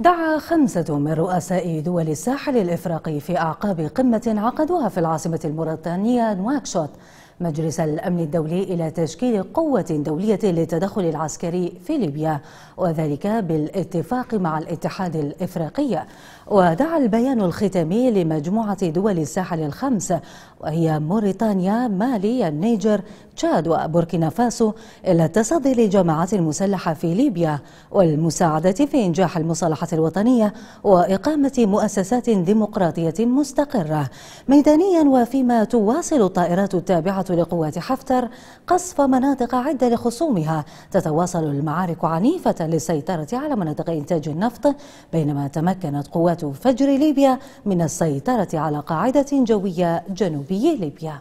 دعا خمسة من رؤساء دول الساحل الإفريقي في أعقاب قمة عقدوها في العاصمة الموريتانية نواكشوط. مجلس الأمن الدولي إلى تشكيل قوة دولية للتدخل العسكري في ليبيا وذلك بالاتفاق مع الاتحاد الإفريقي. ودعا البيان الختامي لمجموعة دول الساحل الخمس وهي موريتانيا مالي النيجر تشاد وبوركينا فاسو إلى التصدي للجماعات المسلحة في ليبيا والمساعدة في إنجاح المصالحة الوطنية وإقامة مؤسسات ديمقراطية مستقرة. ميدانيا وفيما تواصل الطائرات التابعة لقوات حفتر قصف مناطق عدة لخصومها. تتواصل المعارك عنيفة للسيطرة على مناطق إنتاج النفط بينما تمكنت قوات فجر ليبيا من السيطرة على قاعدة جوية جنوبي ليبيا.